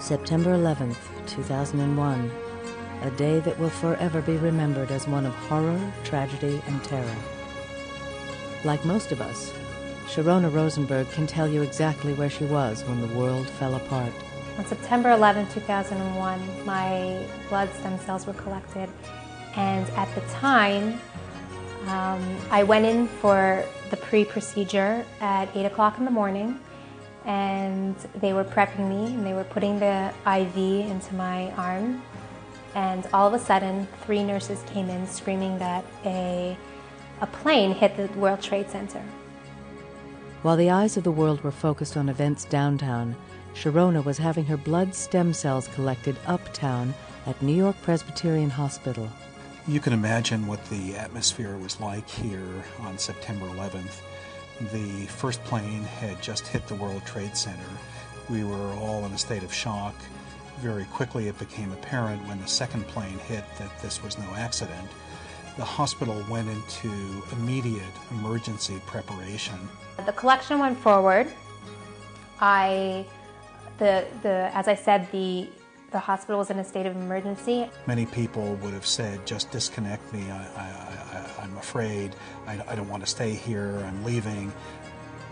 September 11th, 2001. A day that will forever be remembered as one of horror, tragedy, and terror. Like most of us, Sharona Rosenberg can tell you exactly where she was when the world fell apart. On September 11, 2001, my blood stem cells were collected, and at the time, um, I went in for the pre procedure at 8 o'clock in the morning, and they were prepping me and they were putting the IV into my arm. And all of a sudden, three nurses came in screaming that a, a plane hit the World Trade Center. While the eyes of the world were focused on events downtown, Sharona was having her blood stem cells collected uptown at New York Presbyterian Hospital. You can imagine what the atmosphere was like here on September 11th. The first plane had just hit the World Trade Center. We were all in a state of shock. Very quickly, it became apparent when the second plane hit that this was no accident. The hospital went into immediate emergency preparation. The collection went forward. I, the, the, as I said, the the hospital was in a state of emergency. Many people would have said, just disconnect me, I, am afraid, I, I don't want to stay here, I'm leaving.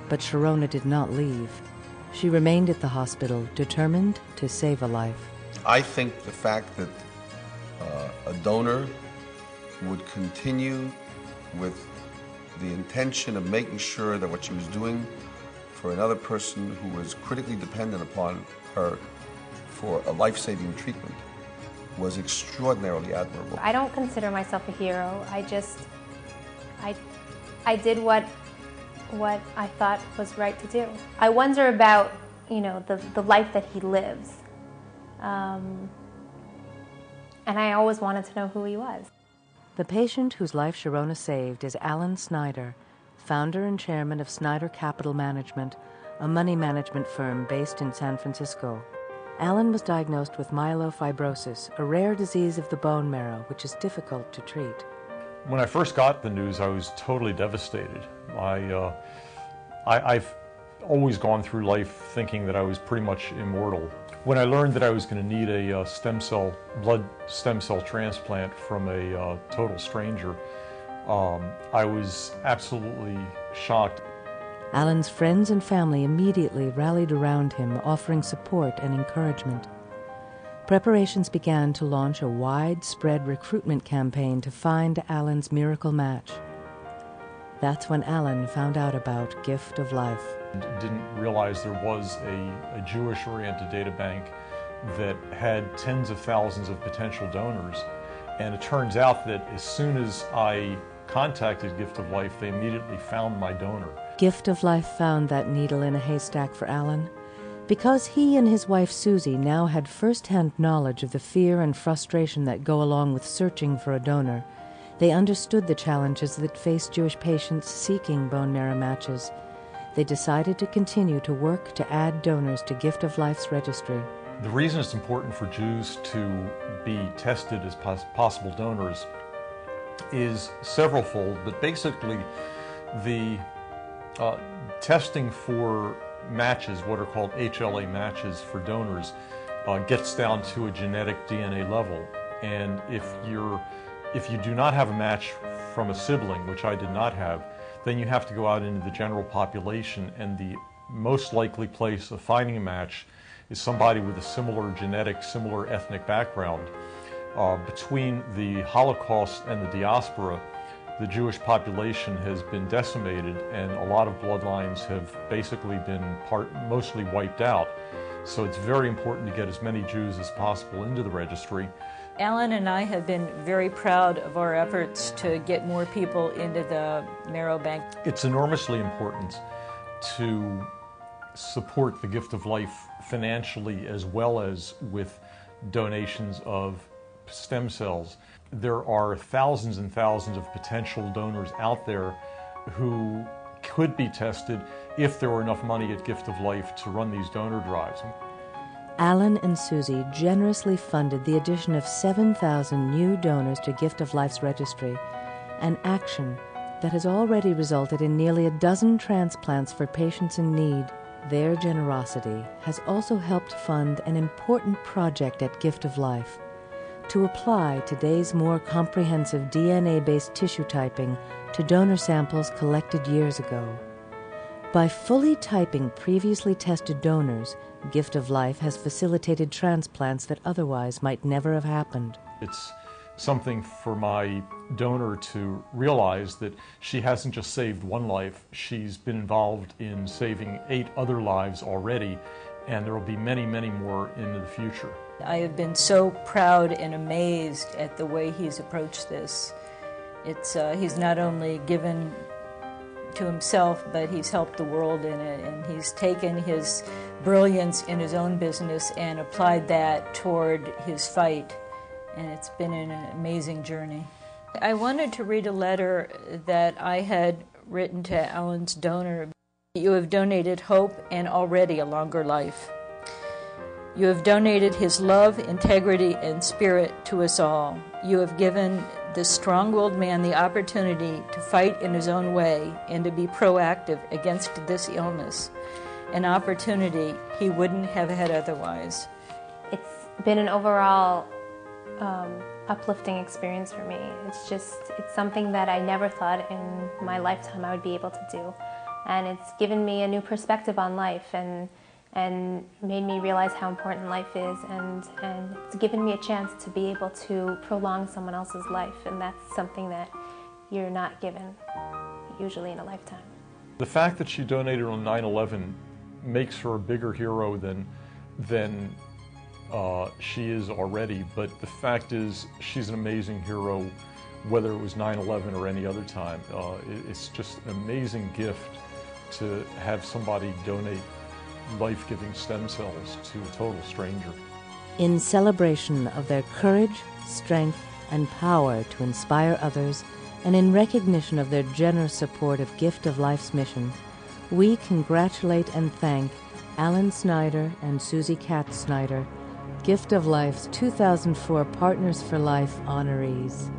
But Sharona did not leave. She remained at the hospital, determined to save a life. I think the fact that uh, a donor would continue with the intention of making sure that what she was doing for another person who was critically dependent upon her for a life saving treatment was extraordinarily admirable. I don't consider myself a hero. I just, I, I did what, what I thought was right to do. I wonder about, you know, the, the life that he lives. Um, and I always wanted to know who he was. The patient whose life Sharona saved is Alan Snyder, founder and chairman of Snyder Capital Management, a money management firm based in San Francisco. Alan was diagnosed with myelofibrosis, a rare disease of the bone marrow which is difficult to treat. When I first got the news, I was totally devastated. I, uh, I, have always gone through life thinking that I was pretty much immortal. When I learned that I was going to need a uh, stem cell, blood stem cell transplant from a uh, total stranger, um, I was absolutely shocked. Alan's friends and family immediately rallied around him, offering support and encouragement. Preparations began to launch a widespread recruitment campaign to find Alan's miracle match. That's when Alan found out about Gift of Life. Didn't realize there was a, a Jewish oriented data bank that had tens of thousands of potential donors. And it turns out that as soon as I contacted Gift of Life, they immediately found my donor. Gift of Life found that needle in a haystack for Alan. Because he and his wife Susie now had first hand knowledge of the fear and frustration that go along with searching for a donor, they understood the challenges that face Jewish patients seeking bone marrow matches. They decided to continue to work to add donors to Gift of Life's registry. The reason it's important for Jews to be tested as pos- possible donors is severalfold, but basically, the uh, testing for matches, what are called HLA matches for donors, uh, gets down to a genetic DNA level. And if you're if you do not have a match from a sibling, which I did not have, then you have to go out into the general population, and the most likely place of finding a match is somebody with a similar genetic, similar ethnic background. Uh, between the Holocaust and the diaspora, the Jewish population has been decimated and a lot of bloodlines have basically been part, mostly wiped out. So it's very important to get as many Jews as possible into the registry. Alan and I have been very proud of our efforts to get more people into the marrow bank. It's enormously important to support the gift of life financially as well as with donations of stem cells there are thousands and thousands of potential donors out there who could be tested if there were enough money at Gift of Life to run these donor drives. Alan and Susie generously funded the addition of 7,000 new donors to Gift of Life's registry, an action that has already resulted in nearly a dozen transplants for patients in need. Their generosity has also helped fund an important project at Gift of Life to apply today's more comprehensive DNA based tissue typing to donor samples collected years ago. By fully typing previously tested donors, Gift of Life has facilitated transplants that otherwise might never have happened. It's something for my donor to realize that she hasn't just saved one life, she's been involved in saving eight other lives already, and there will be many, many more in the future. I have been so proud and amazed at the way he's approached this. It's, uh, he's not only given to himself, but he's helped the world in it, and he's taken his brilliance in his own business and applied that toward his fight and it's been an amazing journey. I wanted to read a letter that I had written to Alan's donor. You have donated hope and already a longer life. You have donated his love, integrity, and spirit to us all. You have given this strong willed man the opportunity to fight in his own way and to be proactive against this illness, an opportunity he wouldn't have had otherwise. It's been an overall um, uplifting experience for me. It's just, it's something that I never thought in my lifetime I would be able to do. And it's given me a new perspective on life and, and made me realize how important life is. And, and it's given me a chance to be able to prolong someone else's life. And that's something that you're not given usually in a lifetime. The fact that she donated on 9 11 makes her a bigger hero than, than uh, she is already, but the fact is, she's an amazing hero, whether it was 9 11 or any other time. Uh, it, it's just an amazing gift to have somebody donate life giving stem cells to a total stranger. In celebration of their courage, strength, and power to inspire others, and in recognition of their generous support of Gift of Life's mission, we congratulate and thank Alan Snyder and Susie Katz Snyder Gift of Life's 2004 Partners for Life honorees.